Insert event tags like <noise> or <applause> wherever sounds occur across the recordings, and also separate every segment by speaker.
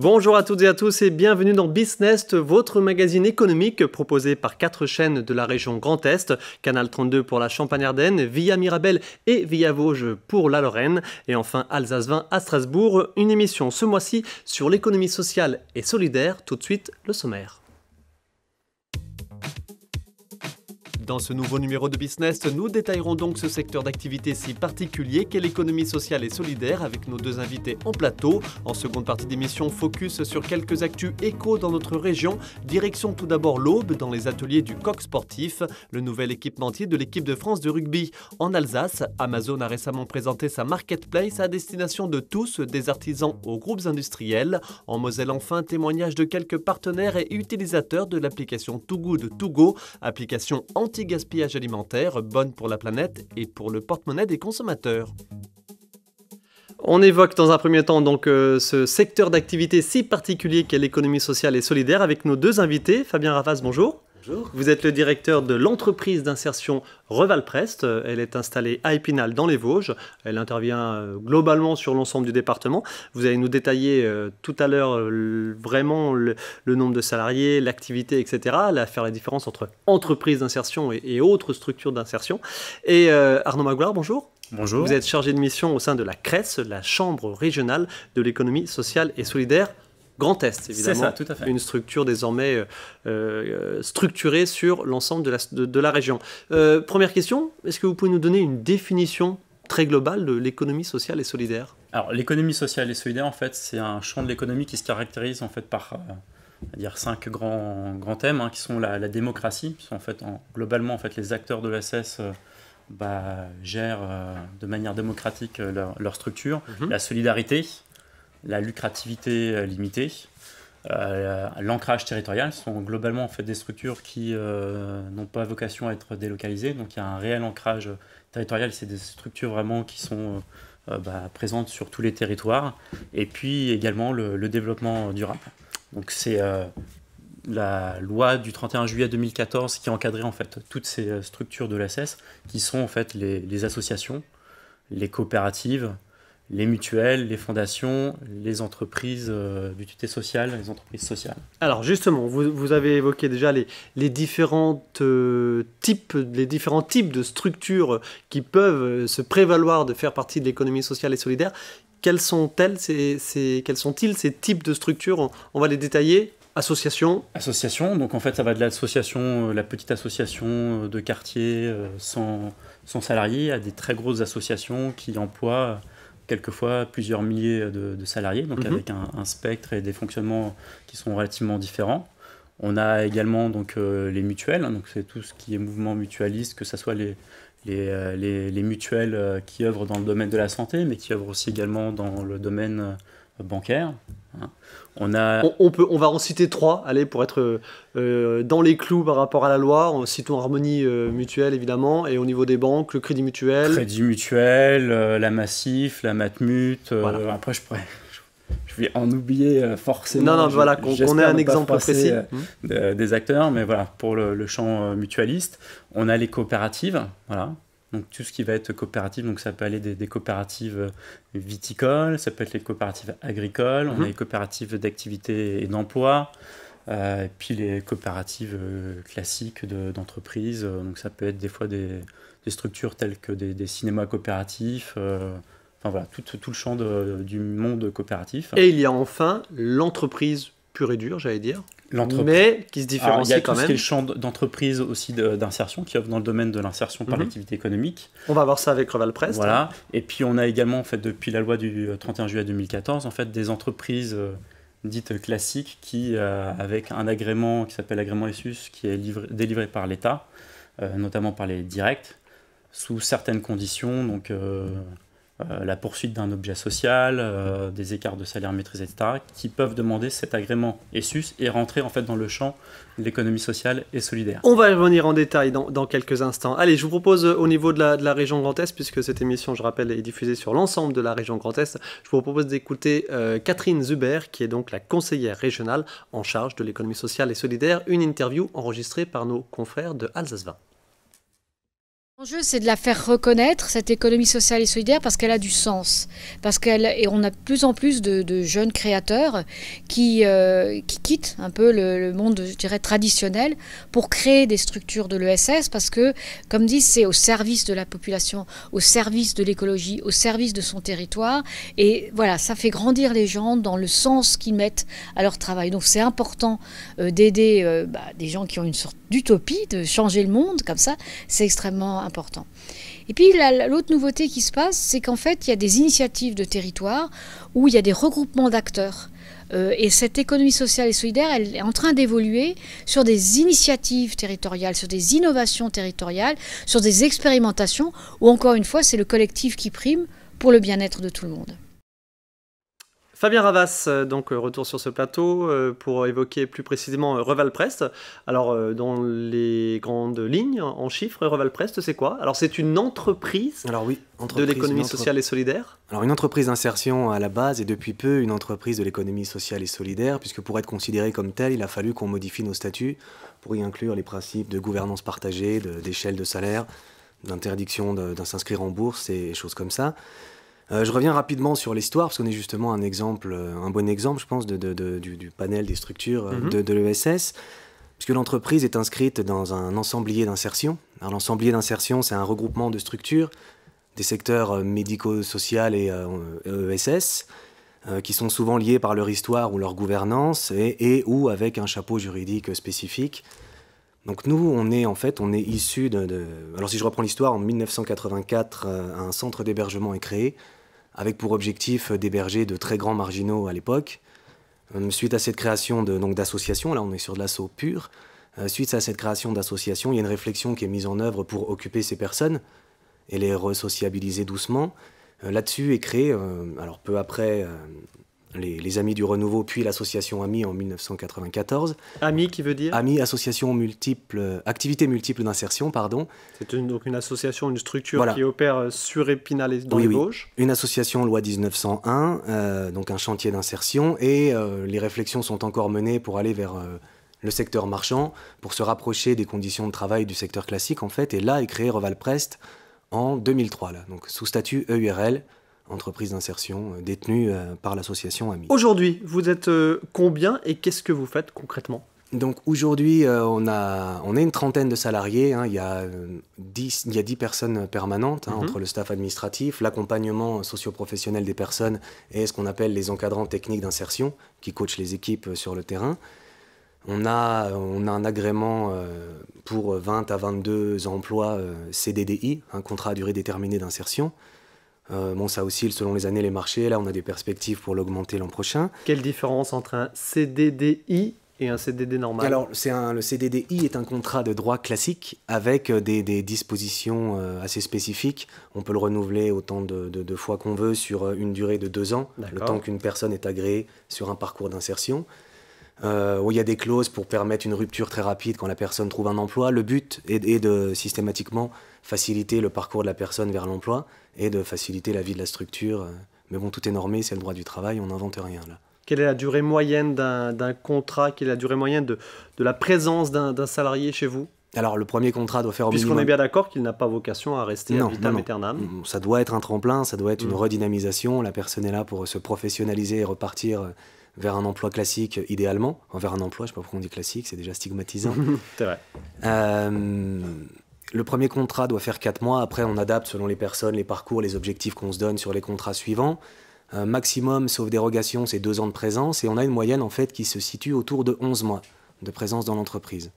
Speaker 1: Bonjour à toutes et à tous et bienvenue dans Business, votre magazine économique proposé par quatre chaînes de la région Grand Est, Canal 32 pour la Champagne-Ardenne, Via Mirabel et Via Vosges pour la Lorraine et enfin Alsace 20 à Strasbourg. Une émission ce mois-ci sur l'économie sociale et solidaire. Tout de suite, le sommaire. Dans ce nouveau numéro de Business, nous détaillerons donc ce secteur d'activité si particulier qu'est l'économie sociale et solidaire avec nos deux invités en plateau. En seconde partie d'émission, focus sur quelques actus échos dans notre région. Direction tout d'abord l'Aube dans les ateliers du Coq Sportif, le nouvel équipementier de l'équipe de France de rugby. En Alsace, Amazon a récemment présenté sa marketplace à destination de tous, des artisans aux groupes industriels. En Moselle enfin, témoignage de quelques partenaires et utilisateurs de l'application Too Good To Go, application anti gaspillage alimentaire, bonne pour la planète et pour le porte-monnaie des consommateurs. On évoque dans un premier temps donc euh, ce secteur d'activité si particulier qu'est l'économie sociale et solidaire avec nos deux invités. Fabien Ravaz, bonjour. Vous êtes le directeur de l'entreprise d'insertion Revalprest. Elle est installée à Épinal dans les Vosges. Elle intervient euh, globalement sur l'ensemble du département. Vous allez nous détailler euh, tout à l'heure euh, vraiment le, nombre de salariés, l'activité, etc. Là, faire la différence entre entreprise d'insertion et, autres structures d'insertion. Et Arnaud Magloire, bonjour.
Speaker 2: Bonjour.
Speaker 1: Vous êtes chargé de mission au sein de la CRES, la Chambre régionale de l'économie sociale et solidaire Grand Est, évidemment.
Speaker 2: C'est ça, tout à fait.
Speaker 1: Une structure désormais euh, euh, structurée sur l'ensemble de la, de, la région. Euh, première question, est-ce que vous pouvez nous donner une définition très globale de l'économie sociale et solidaire?
Speaker 2: Alors, l'économie sociale et solidaire, en fait, c'est un champ de l'économie qui se caractérise en fait par dire cinq grands, grands thèmes hein, qui sont la, démocratie, qui sont en fait globalement en fait les acteurs de l'ASS bah, gèrent de manière démocratique leur, structure, mhm. la solidarité, la lucrativité euh, limitée, euh, l'ancrage territorial sont globalement en fait des structures qui euh, n'ont pas vocation à être délocalisées. Donc il y a un réel ancrage territorial. C'est des structures vraiment qui sont bah, présentes sur tous les territoires. Et puis également le, développement durable. Donc c'est la loi du 31 juillet 2014 qui encadrait en fait toutes ces structures de l'ASS, qui sont en fait les associations, les coopératives, les mutuelles, les fondations, les entreprises euh, d'utilité sociale, les entreprises sociales.
Speaker 1: Alors justement, vous, avez évoqué déjà les, les, différentes, euh, types, les différents types de structures qui peuvent euh, se prévaloir de faire partie de l'économie sociale et solidaire. Ces, Quels sont-ils ces types de structures? On, va les détailler Association
Speaker 2: Association, donc en fait ça va de l'association, la petite association de quartier sans, sans salariés à des très grosses associations qui emploient quelquefois plusieurs milliers de, salariés, donc mhm. avec un, spectre et des fonctionnements qui sont relativement différents. On a également donc euh, les mutuelles, hein, donc c'est tout ce qui est mouvement mutualiste, que ce soit les, les, euh, les, mutuelles euh, qui œuvrent dans le domaine de la santé, mais qui œuvrent aussi également dans le domaine bancaire.
Speaker 1: Hein. On, a... On, peut, on va en citer trois, allez, pour être euh, dans les clous par rapport à la loi. Citons Harmonie euh, Mutuelle, évidemment, et au niveau des banques, le Crédit Mutuel.
Speaker 2: Crédit Mutuel, euh, la Massif, la Matmut. Après, je pourrais... Je vais en oublier forcément.
Speaker 1: Non, non, voilà, qu'on ait un exemple précis.
Speaker 2: des acteurs, mais voilà, pour le, le champ mutualiste, on a les coopératives, voilà, donc tout ce qui va être coopérative, donc ça peut aller des, coopératives euh, viticoles, ça peut être les coopératives agricoles, on a mhm. les coopératives d'activité et d'emploi, euh, et puis les coopératives euh, classiques d'entreprise. donc ça peut être des fois des, structures telles que des, cinémas coopératifs. enfin voilà, tout, tout le champ du monde coopératif.
Speaker 1: Et il y a enfin l'entreprise pure et dure, j'allais dire mais qui se différencie
Speaker 2: quand
Speaker 1: même.
Speaker 2: Il y a tout ce qui est le champ d'entreprise aussi d'insertion, qui offre dans le domaine de l'insertion par mhm. l'activité économique.
Speaker 1: On va voir ça avec Reval Prest.
Speaker 2: Voilà. Et puis on a également, en fait, depuis la loi du 31 juillet 2014, en fait, des entreprises euh, dites classiques qui, euh, avec un agrément qui s'appelle agrément ESUS, qui est livré, délivré par l'État, euh, notamment par les directs, sous certaines conditions, donc euh, la poursuite d'un objet social, euh, des écarts de salaire maîtrisés, etc., qui peuvent demander cet agrément ESUS et rentrer en fait dans le champ de l'économie sociale et solidaire.
Speaker 1: On va revenir en détail dans, quelques instants. Allez, je vous propose euh, au niveau de la, région Grand Est, puisque cette émission, je rappelle, est diffusée sur l'ensemble de la région Grand Est, je vous propose d'écouter Catherine Zuber, qui est donc la conseillère régionale en charge de l'économie sociale et solidaire, une interview enregistrée par nos confrères de Alsace 20.
Speaker 3: L'enjeu, c'est de la faire reconnaître, cette économie sociale et solidaire, parce qu'elle a du sens. Parce qu'elle, et on a de plus en plus de, jeunes créateurs qui, euh, qui quittent un peu le, monde, je dirais, traditionnel pour créer des structures de l'ESS, parce que, comme dit, c'est au service de la population, au service de l'écologie, au service de son territoire. Et voilà, ça fait grandir les gens dans le sens qu'ils mettent à leur travail. Donc c'est important euh, d'aider euh, bah, des gens qui ont une sorte d'utopie, de changer le monde comme ça. C'est extrêmement Et puis l'autre nouveauté qui se passe, c'est qu'en fait, il y a des initiatives de territoire où il y a des regroupements d'acteurs. Euh, et cette économie sociale et solidaire, elle est en train d'évoluer sur des initiatives territoriales, sur des innovations territoriales, sur des expérimentations, où encore une fois, c'est le collectif qui prime pour le bien-être de tout le monde.
Speaker 1: Fabien Ravas, euh, donc euh, retour sur ce plateau euh, pour évoquer plus précisément Revalprest. Alors, dans les grandes lignes, en chiffres, Revalprest, c'est quoi? Alors, c'est une entreprise,
Speaker 4: Alors, oui,
Speaker 1: de l'économie sociale et solidaire?
Speaker 4: Alors, une entreprise d'insertion à la base et depuis peu une entreprise de l'économie sociale et solidaire, puisque pour être considéré comme tel, il a fallu qu'on modifie nos statuts pour y inclure les principes de gouvernance partagée, d'échelle de, de salaire, d'interdiction de, de s'inscrire en bourse et choses comme ça. Euh, je reviens rapidement sur l'histoire, parce qu'on est justement un exemple, euh, un bon exemple, je pense, de, du, panel des structures euh, mhm. de, l'ESS, puisque l'entreprise est inscrite dans un ensemblier d'insertion. Alors l'ensemblier d'insertion, c'est un regroupement de structures des secteurs médico-social et ESS, e qui sont souvent liés par leur histoire ou leur gouvernance, et, ou avec un chapeau juridique spécifique. Donc nous, on est en fait, on est issu de, Alors si je reprends l'histoire, en 1984, un centre d'hébergement est créé avec pour objectif d'héberger de très grands marginaux à l'époque. Euh, suite à cette création d'associations, là on est sur de l'assaut pur, euh, suite à cette création d'associations, il y a une réflexion qui est mise en œuvre pour occuper ces personnes et les resociabiliser doucement. Euh, là-dessus est créé, alors peu après, les, Amis du Renouveau, puis l'association Amis en 1994.
Speaker 1: Amis qui veut dire?
Speaker 4: Amis, association multiple, activité multiple d'insertion, pardon.
Speaker 1: C'est donc une association, une structure qui opère sur Épinal et dans les Vosges.
Speaker 4: Une association loi 1901, euh, donc un chantier d'insertion, et euh, les réflexions sont encore menées pour aller vers euh, le secteur marchand, pour se rapprocher des conditions de travail du secteur classique en fait, et là est créé Revalprest en 2003, là, donc sous statut EURL, entreprise d'insertion euh, détenue euh, par l'association AMI.
Speaker 1: Aujourd'hui, vous êtes euh, combien et qu'est-ce que vous faites concrètement?
Speaker 4: Donc aujourd'hui, on, a, on est une trentaine de salariés. Hein. il, y a, 10, il y a 10 personnes permanentes hein, mhm. entre le staff administratif, l'accompagnement socio-professionnel des personnes et ce qu'on appelle les encadrants techniques d'insertion qui coachent les équipes sur le terrain. On a, on a un agrément pour 20 à 22 emplois CDDI, un contrat à durée déterminée d'insertion. Euh, bon, ça oscille selon les années, les marchés. Là, on a des perspectives pour l'augmenter l'an prochain.
Speaker 1: Quelle différence entre un CDDI et un CDD normal?
Speaker 4: Alors, c'est un, le CDDI est un contrat de droit classique avec euh, des, dispositions euh, assez spécifiques. On peut le renouveler autant de, fois qu'on veut sur une durée de deux ans, le temps qu'une personne est agréée sur un parcours d'insertion. Où il y a des clauses pour permettre une rupture très rapide quand la personne trouve un emploi. Le but est de systématiquement faciliter le parcours de la personne vers l'emploi et de faciliter la vie de la structure. Mais bon, tout est normé, c'est le droit du travail, on n'invente rien là.
Speaker 1: Quelle est la durée moyenne d'un contrat? Quelle est la durée moyenne de, de la présence d'un salarié chez vous?
Speaker 4: Alors, le premier contrat doit faire au
Speaker 1: Puisqu'on est bien d'accord qu'il n'a pas vocation à rester non, à vitam aeternam.
Speaker 4: Mm, ça doit être un tremplin, ça doit être une mm. redynamisation. La personne est là pour se professionnaliser et repartir vers un emploi classique, idéalement. vers un emploi, je ne sais pas pourquoi on dit classique, c'est déjà stigmatisant. <laughs>
Speaker 1: c'est vrai.
Speaker 4: Euh, le premier contrat doit faire 4 mois, après on adapte selon les personnes, les parcours, les objectifs qu'on se donne sur les contrats suivants. maximum, sauf dérogation, c'est 2 ans de présence, et on a une moyenne en fait qui se situe autour de 11 mois de présence dans l'entreprise.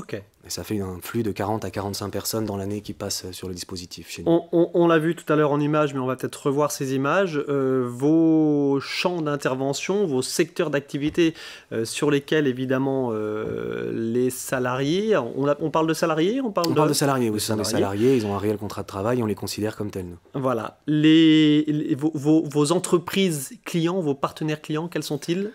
Speaker 1: Ok.
Speaker 4: Et ça fait un flux de 40 à 45 personnes dans l'année qui passent sur le dispositif chez nous.
Speaker 1: On, l'a vu tout à l'heure en images, mais on va peut-être revoir ces images. Euh, vos champs d'intervention, vos secteurs d'activité euh, sur lesquels, évidemment, euh, les salariés. On, on, parle de salariés
Speaker 4: On parle, de, salariés, oui, ce des salariés. Ils ont un réel contrat de travail, on les considère comme tels.
Speaker 1: Voilà. Les, vos, vos entreprises clients, vos partenaires clients, quels sont-ils?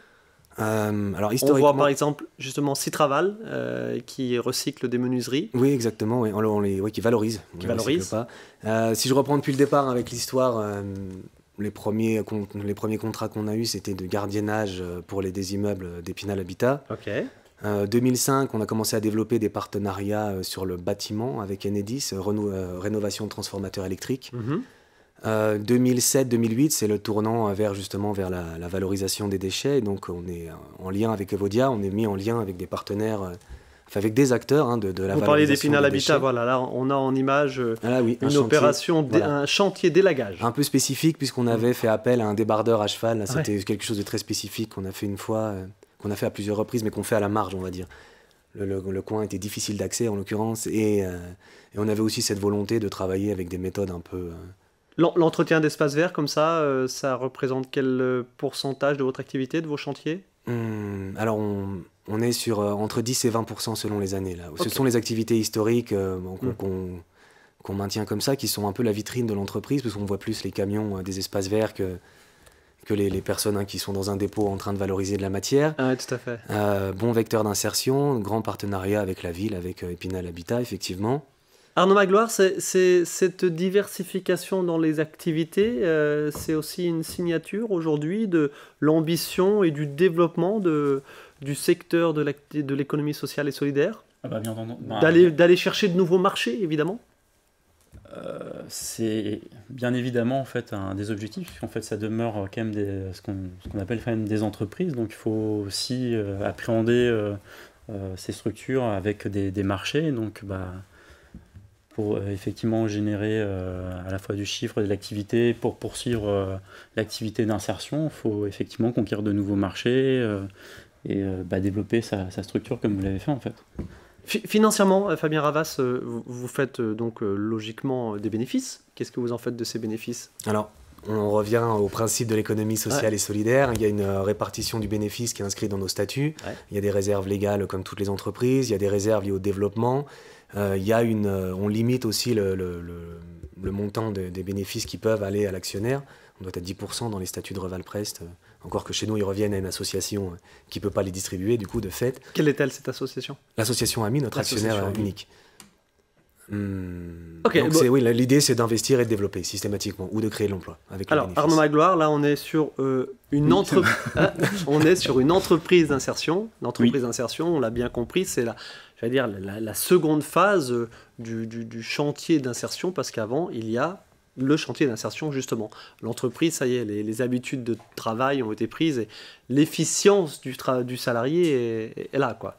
Speaker 4: Euh, alors,
Speaker 1: historiquement... On voit par exemple justement Citraval euh, qui recycle des menuiseries.
Speaker 4: Oui, exactement, oui. On, les, oui, qui valorise.
Speaker 1: Qui valorise.
Speaker 4: Pas. Euh, si je reprends depuis le départ avec l'histoire, les, premiers, les premiers contrats qu'on a eus, c'était de gardiennage pour les des immeubles d'Épinal Habitat.
Speaker 1: Ok.
Speaker 4: 2005, on a commencé à développer des partenariats sur le bâtiment avec Enedis, rénovation de transformateurs électriques. 2007-2008, euh, c'est le tournant vers justement vers la, valorisation des déchets. Donc on est en lien avec Evodia, on est mis en lien avec des partenaires, euh, enfin avec des acteurs hein, de, de, la Vous
Speaker 1: parlez d'Épinal Habitat, voilà, là on a en image euh, ah une opération, un chantier d'élagage.
Speaker 4: Un peu spécifique puisqu'on avait fait appel à un débardeur à cheval. C'était quelque chose de très spécifique qu'on a fait une fois, qu'on a fait à plusieurs reprises, mais qu'on fait à la marge, on va dire. Le, coin était difficile d'accès en l'occurrence et, et, on avait aussi cette volonté de travailler avec des méthodes un peu
Speaker 1: L'entretien d'espaces verts, comme ça, euh, ça représente quel euh, pourcentage de votre activité, de vos chantiers?
Speaker 4: Hmm, Alors, on, est sur euh, entre 10 et 20% selon les années. Là. Ce sont les activités historiques hmm. qu'on maintient comme ça, qui sont un peu la vitrine de l'entreprise, parce qu'on voit plus les camions des espaces verts que, que les, personnes hein, qui sont dans un dépôt en train de valoriser de la matière.
Speaker 1: Ah, tout à fait.
Speaker 4: bon vecteur d'insertion, grand partenariat avec la ville, avec Épinal Habitat, effectivement.
Speaker 1: Arnaud Magloire, c'est cette diversification dans les activités, euh, c'est aussi une signature aujourd'hui de l'ambition et du développement de, du secteur de l'économie sociale et solidaire?
Speaker 2: Ah bah,
Speaker 1: bah, D'aller chercher de nouveaux marchés, évidemment?
Speaker 2: Euh, c'est bien évidemment en fait un des objectifs. En fait, ça demeure quand même des, ce qu'on appelle quand même des entreprises. Donc, il faut aussi euh, appréhender ces structures avec des, des marchés. Donc, bah, pour euh, effectivement générer euh, à la fois du chiffre et de l'activité. Pour poursuivre euh, l'activité d'insertion, il faut effectivement conquérir de nouveaux marchés et bah, développer sa, structure comme vous l'avez fait en fait.
Speaker 1: Financièrement, Fabien Ravas, vous faites donc logiquement des bénéfices. Qu'est-ce que vous en faites de ces bénéfices?
Speaker 4: Alors, on revient au principe de l'économie sociale et solidaire. Il y a une répartition du bénéfice qui est inscrite dans nos statuts. Il y a des réserves légales comme toutes les entreprises. Il y a des réserves liées au développement. Euh, y a une, euh, on limite aussi le, le, le, montant des bénéfices qui peuvent aller à l'actionnaire. On doit être à 10% dans les statuts de Revalprest. Euh, encore que chez nous, ils reviennent à une association qui ne peut pas les distribuer, du coup, de fait.
Speaker 1: Quelle est-elle, cette association?
Speaker 4: L'association AMI, notre actionnaire unique. Hmm. Donc oui, l'idée c'est d'investir et de développer systématiquement ou de créer l'emploi avec
Speaker 1: Alors Arnaud Magloire, là on est sur une entreprise, <laughs> on est sur une entreprise d'insertion. L'entreprise d'insertion, on l'a bien compris, c'est la dire, la, seconde phase du, chantier d'insertion, parce qu'avant, il y a le chantier d'insertion, justement. L'entreprise, ça y est, les, habitudes de travail ont été prises et l'efficience du, du salarié est, là, quoi,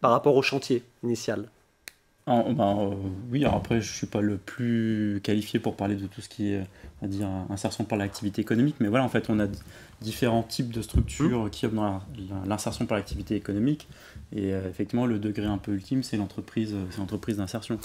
Speaker 1: par rapport au chantier initial.
Speaker 2: Ah, ben, euh, oui, après, je ne suis pas le plus qualifié pour parler de tout ce qui est, à dire, insertion par l'activité économique, mais voilà, en fait, on a différents types de structures mmh. qui offrent dans l'insertion par l'activité économique. Et euh, effectivement, le degré un peu ultime, c'est l'entreprise, euh, c'est l'entreprise d'insertion.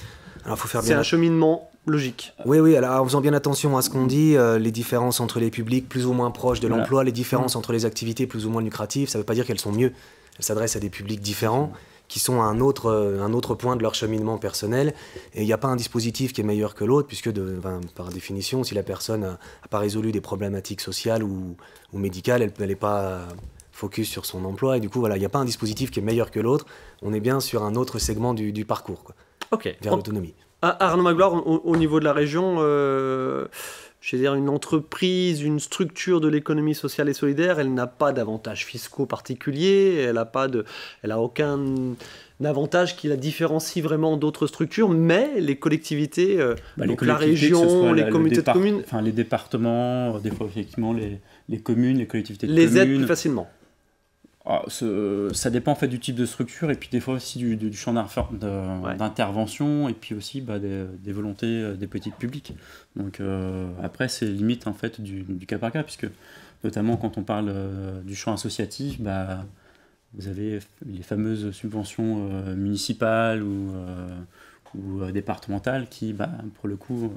Speaker 1: Alors, faut faire C'est un cheminement logique.
Speaker 4: Oui, oui. Alors, en faisant bien attention à ce qu'on dit, euh, les différences entre les publics plus ou moins proches de l'emploi, les différences entre les activités plus ou moins lucratives, ça ne veut pas dire qu'elles sont mieux. Elles s'adressent à des publics différents qui sont à un autre, un autre point de leur cheminement personnel. Et il n'y a pas un dispositif qui est meilleur que l'autre, puisque de, par définition, si la personne n'a pas résolu des problématiques sociales ou, ou médicales, elle n'est pas focus sur son emploi. Et du coup, voilà, il n'y a pas un dispositif qui est meilleur que l'autre. On est bien sur un autre segment du, parcours, quoi, vers l'autonomie.
Speaker 1: Ah, Arnaud Magloire, au, niveau de la région, euh, je veux dire, une entreprise, une structure de l'économie sociale et solidaire, elle n'a pas d'avantages fiscaux particuliers, elle n'a pas de, elle a aucun avantage qui la différencie vraiment d'autres structures, mais les collectivités, euh, bah, donc la région, les communautés de communes,
Speaker 2: enfin les départements, euh, des fois effectivement les, les communes, les collectivités de
Speaker 1: les
Speaker 2: communes,
Speaker 1: aident plus facilement.
Speaker 2: Ah, ça dépend en fait du type de structure et puis des fois aussi du, du champ d'intervention et puis aussi bah, des, volontés euh, des politiques publiques. Donc euh, après c'est limite en fait du, cas par cas puisque notamment quand on parle euh, du champ associatif, bah, vous avez les fameuses subventions municipales ou, ou départementales qui bah, pour le coup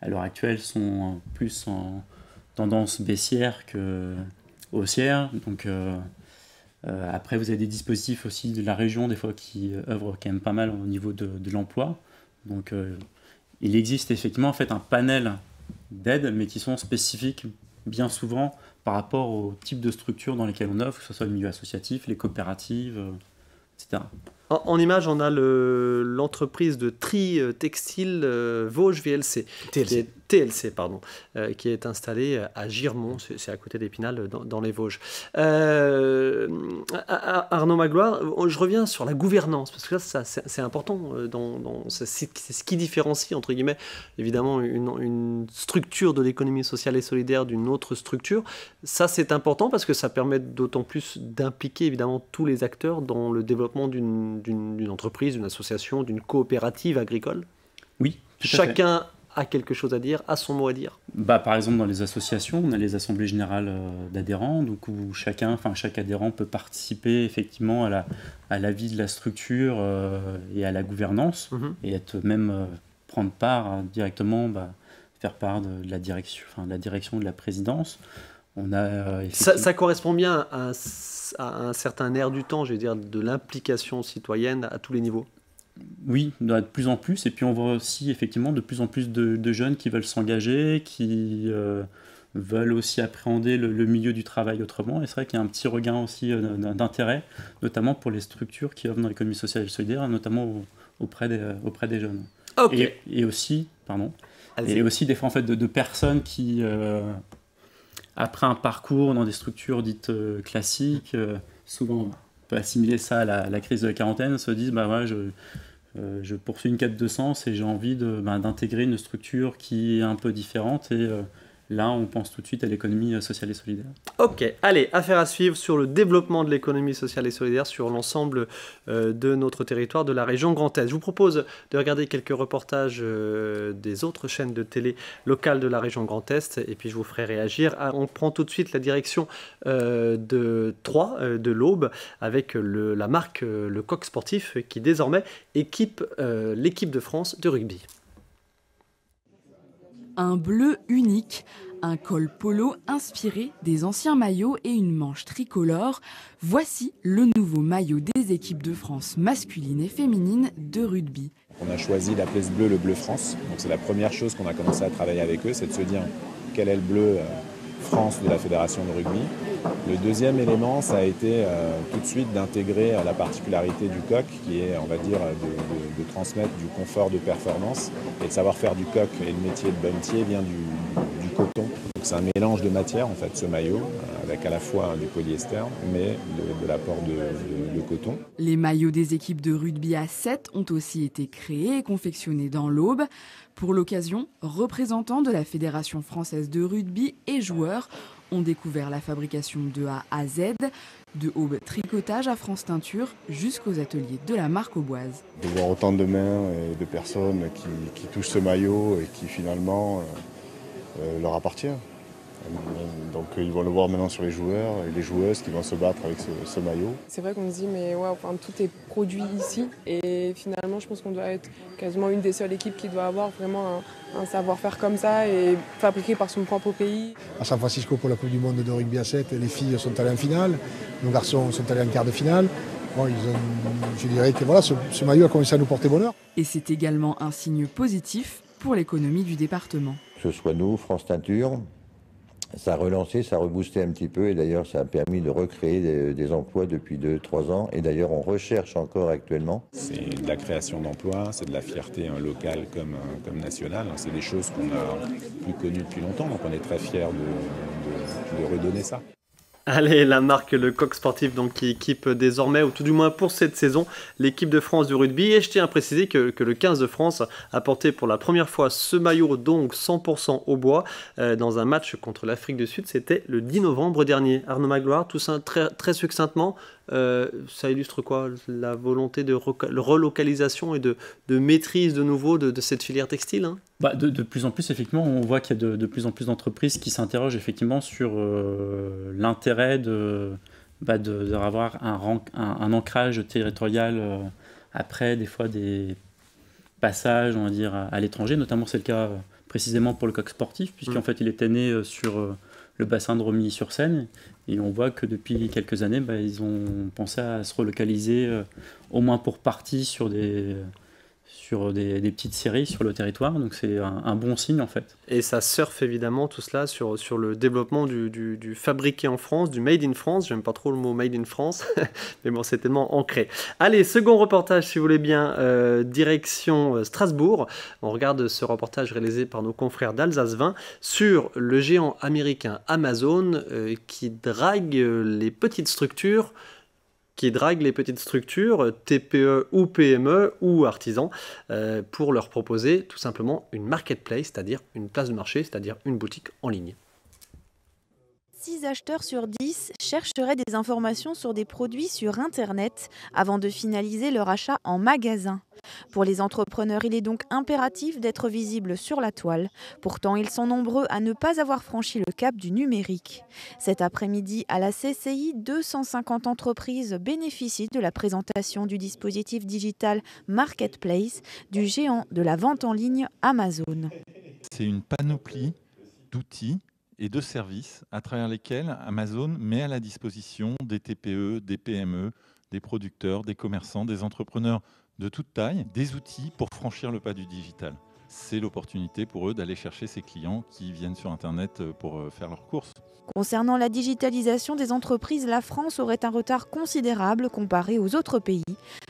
Speaker 2: à l'heure actuelle sont plus en tendance baissière que haussière. Donc euh, après, vous avez des dispositifs aussi de la région, des fois, qui euh, œuvrent quand même pas mal au niveau de, l'emploi. Donc, euh, il existe effectivement en fait un panel d'aides, mais qui sont spécifiques bien souvent par rapport au type de structure dans lesquelles on offre, que ce soit le milieu associatif, les coopératives, etc.
Speaker 1: En, image, on a l'entreprise de tri textile Vosges VLC.
Speaker 4: TLC.
Speaker 1: TLC, pardon, euh, qui est installé à Girmont, c'est à côté d'Épinal, dans, les Vosges. Euh, Arnaud Magloire, je reviens sur la gouvernance, parce que ça, c'est important, dans, c'est ce qui différencie, entre guillemets, évidemment, une, une structure de l'économie sociale et solidaire d'une autre structure. Ça, c'est important parce que ça permet d'autant plus d'impliquer, évidemment, tous les acteurs dans le développement d'une entreprise, d'une association, d'une coopérative agricole.
Speaker 2: Oui.
Speaker 1: Chacun a quelque chose à dire, a son mot à dire
Speaker 2: bah, Par exemple, dans les associations, on a les assemblées générales euh, d'adhérents, donc où chacun, enfin, chaque adhérent peut participer effectivement à la, à la vie de la structure euh, et à la gouvernance, mhm. et être même euh, prendre part hein, directement, bah, faire part de, la direction, enfin, de la direction de la présidence. On a,
Speaker 1: ça, ça, correspond bien à, à un certain air du temps, je veux dire, de l'implication citoyenne à tous les niveaux
Speaker 2: oui, de plus en plus. Et puis on voit aussi effectivement de plus en plus de, jeunes qui veulent s'engager, qui euh, veulent aussi appréhender le, milieu du travail autrement. Et c'est vrai qu'il y a un petit regain aussi euh, d'intérêt, notamment pour les structures qui offrent dans l'économie sociale et solidaire, notamment auprès, des, auprès des jeunes. Et, aussi, pardon, et aussi des fois en fait de, personnes qui, euh, après un parcours dans des structures dites classiques, souvent on peut assimiler ça à la, crise de la quarantaine, se disent bah ouais, je, euh, je poursuis une quête de sens et j'ai envie ben, d'intégrer une structure qui est un peu différente euh, Là, on pense tout de suite à l'économie euh, sociale et solidaire.
Speaker 1: Ok, allez, affaire à suivre sur le développement de l'économie sociale et solidaire sur l'ensemble euh, de notre territoire de la région Grand Est. Je vous propose de regarder quelques reportages euh, des autres chaînes de télé locales de la région Grand Est et puis je vous ferai réagir. Ah, on prend tout de suite la direction de Troyes, de l'Aube, avec la marque Le Coq Sportif qui désormais équipe l'équipe de France de rugby
Speaker 5: un bleu unique, un col polo inspiré des anciens maillots et une manche tricolore. Voici le nouveau maillot des équipes de France masculine et féminine de rugby.
Speaker 6: On a choisi d'appeler ce bleu le bleu France. C'est la première chose qu'on a commencé à travailler avec eux, c'est de se dire quel est le bleu euh, France de la Fédération de rugby. Le deuxième élément, ça a été euh, tout de suite d'intégrer euh, la particularité du coq, qui est, on va dire, de, transmettre du confort de performance et de savoir faire du coq. Et le métier de bonnetier vient du, coton. c'est un mélange de matière, en fait, ce maillot, euh, avec à la fois du polyester, mais de, l'apport de, de, coton.
Speaker 5: Les maillots des équipes de rugby à 7 ont aussi été créés et confectionnés dans l'Aube. Pour l'occasion, représentants de la Fédération française de rugby et joueurs ont découvert la fabrication de A à Z, de Aube Tricotage à France Teinture jusqu'aux ateliers de la marque Auboise.
Speaker 7: De voir autant de mains et de personnes qui, touchent ce maillot et qui finalement euh, leur appartient. Donc ils vont le voir maintenant sur les joueurs et les joueuses qui vont se battre avec ce, maillot.
Speaker 8: C'est vrai qu'on se dit mais ouais, enfin, tout est produit ici et finalement je pense qu'on doit être quasiment une des seules équipes qui doit avoir vraiment un, savoir-faire comme ça et fabriqué par son propre pays.
Speaker 9: À San Francisco pour la Coupe du Monde de rugby à 7, les filles sont allées en finale, nos garçons sont allés en quart de finale. Bon, je dirais que voilà, ce, ce maillot a commencé à nous porter bonheur.
Speaker 5: Et c'est également un signe positif pour l'économie du département.
Speaker 10: Ce soit nous, France Teinture, ça a relancé, ça a reboosté un petit peu et d'ailleurs ça a permis de recréer des, emplois depuis 2-3 ans et d'ailleurs on recherche encore actuellement.
Speaker 6: C'est de la création d'emplois, c'est de la fierté hein, locale comme, euh, comme nationale, c'est des choses qu'on a plus connues depuis longtemps donc on est très fiers de redonner ça.
Speaker 1: Allez, la marque Le Coq Sportif donc, qui équipe désormais, ou tout du moins pour cette saison, l'équipe de France du rugby. Et je tiens à préciser que, le 15 de France a porté pour la première fois ce maillot, donc 100% au bois, euh, dans un match contre l'Afrique du Sud. C'était le 10 novembre dernier. Arnaud Magloire, tout ça très, très succinctement, euh, ça illustre quoi La volonté de relocalisation et de, maîtrise de nouveau de, cette filière textile hein?
Speaker 2: Bah de, plus en plus, effectivement, on voit qu'il y a de, plus en plus d'entreprises qui s'interrogent effectivement sur euh, l'intérêt de, bah d'avoir un, un, ancrage territorial euh, après des fois des passages, on va dire, à, l'étranger. Notamment, c'est le cas précisément pour le coq sportif, puisqu'en mmh. fait, il était né sur le bassin de Romilly-sur-Seine. Et on voit que depuis quelques années, bah, ils ont pensé à se relocaliser, euh, au moins pour partie, sur des, sur des, petites séries sur le territoire. Donc c'est un, bon signe en fait.
Speaker 1: Et ça surfe évidemment tout cela sur, sur le développement du, du, fabriqué en France, du made in France. J'aime pas trop le mot made in France, <laughs> mais bon, c'est tellement ancré. Allez, second reportage si vous voulez bien, euh, direction euh, Strasbourg. On regarde ce reportage réalisé par nos confrères d'Alsace 20 sur le géant américain Amazon euh, qui drague les petites structures qui draguent les petites structures, TPE ou PME ou artisans, euh, pour leur proposer tout simplement une marketplace, c'est-à-dire une place de marché, c'est-à-dire une boutique en ligne.
Speaker 11: 6 acheteurs sur 10 chercheraient des informations sur des produits sur Internet avant de finaliser leur achat en magasin. Pour les entrepreneurs, il est donc impératif d'être visible sur la toile. Pourtant, ils sont nombreux à ne pas avoir franchi le cap du numérique. Cet après-midi, à la CCI, 250 entreprises bénéficient de la présentation du dispositif digital Marketplace du géant de la vente en ligne Amazon.
Speaker 12: C'est une panoplie d'outils et de services à travers lesquels Amazon met à la disposition des TPE, des PME, des producteurs, des commerçants, des entrepreneurs de toute taille, des outils pour franchir le pas du digital. C'est l'opportunité pour eux d'aller chercher ces clients qui viennent sur Internet euh, pour euh, faire leurs courses.
Speaker 11: Concernant la digitalisation des entreprises, la France aurait un retard considérable comparé aux autres pays.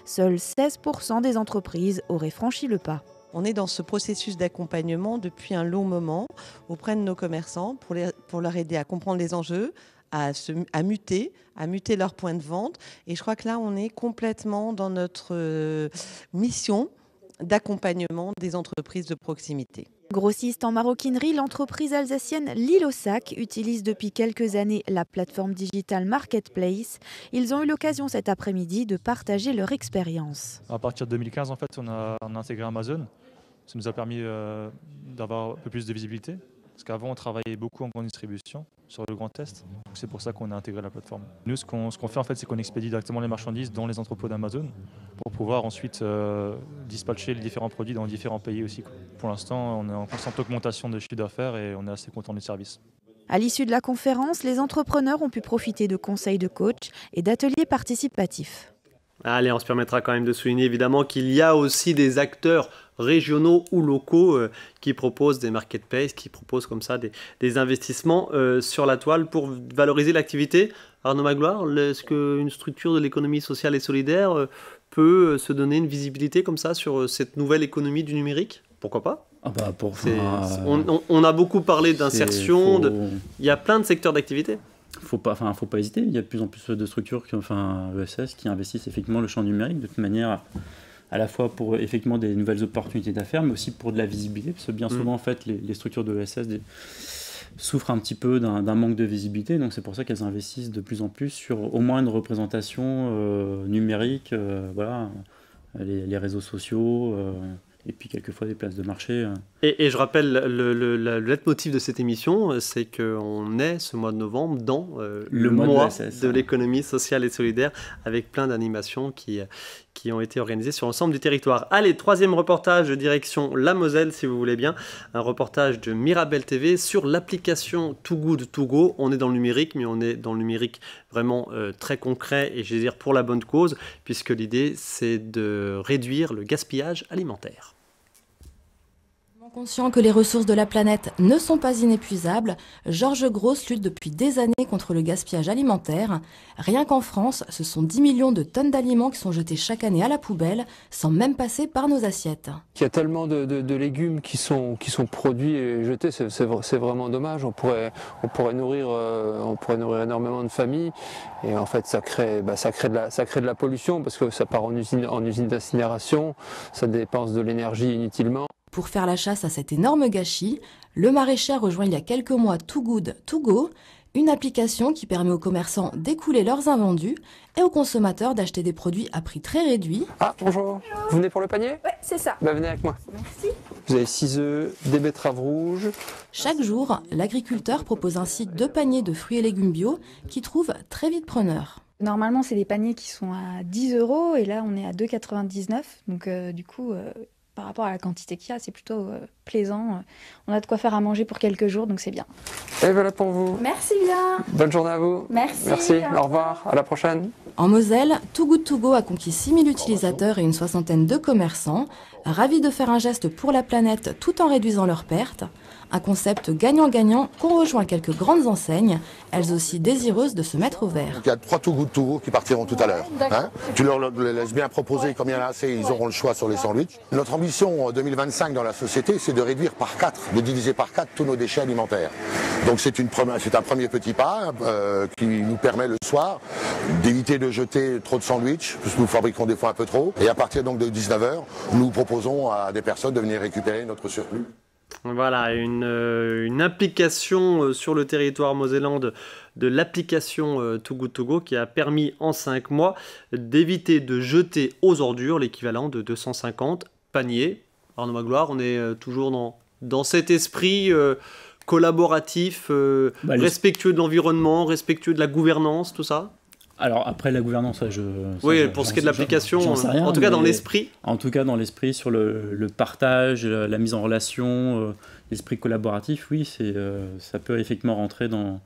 Speaker 11: Seuls 16% des entreprises auraient franchi le pas.
Speaker 13: On est dans ce processus d'accompagnement depuis un long moment auprès de nos commerçants pour, pour leur aider à comprendre les enjeux, à, à, muter, à muter leur point de vente. Et je crois que là, on est complètement dans notre euh, mission d'accompagnement des entreprises de proximité.
Speaker 11: Grossiste en maroquinerie, l'entreprise alsacienne Lille Sac utilise depuis quelques années la plateforme digitale Marketplace. Ils ont eu l'occasion cet après-midi de partager leur expérience.
Speaker 14: À partir de 2015, en fait, on a, on a intégré Amazon. Ça nous a permis euh, d'avoir un peu plus de visibilité. Parce qu'avant, on travaillait beaucoup en grande distribution sur le Grand Est. C'est pour ça qu'on a intégré la plateforme. Nous, ce qu'on fait, en fait, c'est qu'on expédie directement les marchandises dans les entrepôts d'Amazon pour pouvoir ensuite euh, dispatcher les différents produits dans différents pays aussi. Pour l'instant, on est en constante augmentation de chiffre d'affaires et on est assez content du service.
Speaker 11: À l'issue de la conférence, les entrepreneurs ont pu profiter de conseils de coach et d'ateliers participatifs.
Speaker 1: Allez, on se permettra quand même de souligner évidemment qu'il y a aussi des acteurs régionaux ou locaux euh, qui proposent des marketplaces, qui proposent comme ça des, investissements euh, sur la toile pour valoriser l'activité. Arnaud Magloire, est-ce qu'une structure de l'économie sociale et solidaire euh, peut se donner une visibilité comme ça sur cette nouvelle économie du numérique? Pourquoi pas?
Speaker 2: Ah bah pour,
Speaker 1: on, a beaucoup parlé d'insertion, il y a plein de secteurs d'activité
Speaker 2: faut pas, enfin, faut pas hésiter. Il y a de plus en plus de structures, enfin, ESS, qui investissent effectivement le champ numérique de toute manière, à la fois pour effectivement des nouvelles opportunités d'affaires, mais aussi pour de la visibilité, parce que bien mm. souvent, en fait, les, structures de ESS souffrent un petit peu d'un manque de visibilité, donc c'est pour ça qu'elles investissent de plus en plus sur au moins une représentation euh, numérique, euh, voilà, les, réseaux sociaux. Euh, et puis quelquefois des places de marché. Euh.
Speaker 1: Et, je rappelle, le, le, le, leitmotiv de cette émission, c'est qu'on est ce mois de novembre dans euh, le, mois, de, l'économie sociale et solidaire, avec plein d'animations qui, qui ont été organisées sur l'ensemble du territoire. Allez, troisième reportage, direction la Moselle, si vous voulez bien. Un reportage de Mirabel TV sur l'application Too Good To Go. On est dans le numérique, mais on est dans le numérique vraiment euh, très concret et je veux dire pour la bonne cause, puisque l'idée c'est de réduire le gaspillage alimentaire.
Speaker 15: Conscient que les ressources de la planète ne sont pas inépuisables, Georges Gross lutte depuis des années contre le gaspillage alimentaire. Rien qu'en France, ce sont 10 millions de tonnes d'aliments qui sont jetés chaque année à la poubelle, sans même passer par nos assiettes.
Speaker 16: Il y a tellement de, légumes qui sont, produits et jetés, c'est vraiment dommage. On pourrait, on, pourrait nourrir, euh, on pourrait nourrir énormément de familles et en fait ça crée, bah, de, la, pollution parce que ça part en usine d'incinération, ça dépense de l'énergie inutilement.
Speaker 15: Pour faire la chasse à cet énorme gâchis, le maraîcher rejoint il y a quelques mois Too Good To Go, une application qui permet aux commerçants d'écouler leurs invendus et aux consommateurs d'acheter des produits à prix très réduit.
Speaker 16: Ah, bonjour. Vous venez pour le panier?
Speaker 17: Ouais, c'est ça.
Speaker 16: Bah, venez avec moi.
Speaker 17: Merci.
Speaker 16: Vous avez 6 œufs, des betteraves rouges.
Speaker 15: Chaque jour, l'agriculteur propose ainsi deux paniers de fruits et légumes bio qui trouvent très vite preneur.
Speaker 17: Normalement, c'est des paniers qui sont à 10 euros et là, on est à 2,99. Donc, euh, du coup, euh, par rapport à la quantité qu'il y a, c'est plutôt euh, plaisant. On a de quoi faire à manger pour quelques jours, donc c'est bien.
Speaker 16: Et voilà pour vous.
Speaker 17: Merci bien.
Speaker 16: Bonne journée à vous.
Speaker 17: Merci.
Speaker 16: Merci. Au revoir. À la prochaine.
Speaker 15: En Moselle, Too Good To Go a conquis 6000 utilisateurs et une soixantaine de commerçants, ravis de faire un geste pour la planète tout en réduisant leurs pertes. Un concept gagnant-gagnant qu'on rejoint quelques grandes enseignes, elles aussi désireuses de se mettre au vert.
Speaker 18: Il y a trois Too Good To Go qui partiront tout à l'heure. Hein tu leur laisses bien proposer, comme il y en a assez, ils auront le choix sur les sandwichs. Notre ambition en 2025 dans la société, c'est de réduire par quatre, de diviser par quatre tous nos déchets alimentaires. Donc c'est un premier petit pas euh, qui nous permet le soir d'éviter de jeter trop de sandwichs, puisque nous fabriquons des fois un peu trop. Et à partir donc de 19h, nous proposons à des personnes de venir récupérer notre surplus.
Speaker 1: Voilà, une, euh, une euh, sur le territoire mosellande de l'application euh, Too Good To Go qui a permis en 5 mois d'éviter de jeter aux ordures l'équivalent de 250 paniers. Arnaud Magloire, on est toujours dans, dans cet esprit collaboratif, bah, respectueux de l'environnement, respectueux de la gouvernance, tout ça?
Speaker 2: Alors après la gouvernance, je.
Speaker 1: oui, pour ce qui est de l'application, en tout cas dans l'esprit.
Speaker 2: En tout cas dans l'esprit sur le, partage, la, mise en relation, euh, l'esprit collaboratif, oui, c'est euh, ça peut effectivement rentrer dans,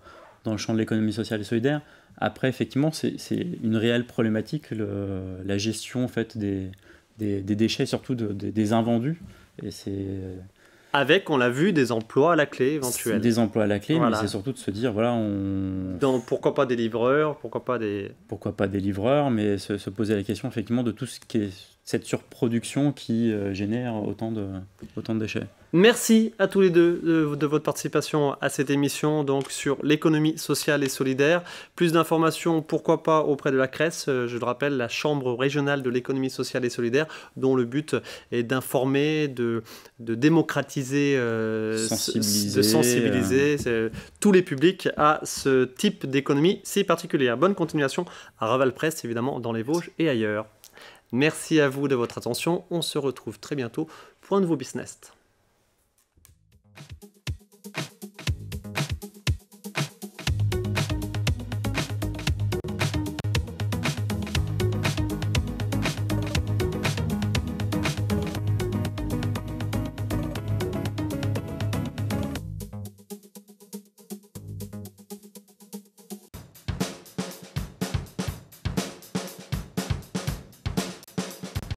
Speaker 2: dans le champ de l'économie sociale et solidaire. Après, effectivement, c'est une réelle problématique, la gestion en fait des, des, déchets, surtout des invendus. Et c'est
Speaker 1: avec, on l'a vu, des emplois à la clé éventuels.
Speaker 2: Des emplois à la clé, mais c'est surtout de se dire, voilà, on...
Speaker 1: Donc, pourquoi pas des livreurs, pourquoi pas des...
Speaker 2: Pourquoi pas des livreurs, mais se, se poser la question effectivement de tout ce qui est cette surproduction qui euh, génère autant de, autant de déchets.
Speaker 1: Merci à tous les deux de, votre participation à cette émission donc sur l'économie sociale et solidaire. Plus d'informations, pourquoi pas, auprès de la CRES, euh, je le rappelle, la Chambre régionale de l'économie sociale et solidaire, dont le but est d'informer, de, de démocratiser, euh, de sensibiliser tous les publics à ce type d'économie si particulière. Bonne continuation à Raval Presse, évidemment, dans les Vosges et ailleurs. Merci à vous de votre attention. On se retrouve très bientôt pour un nouveau business.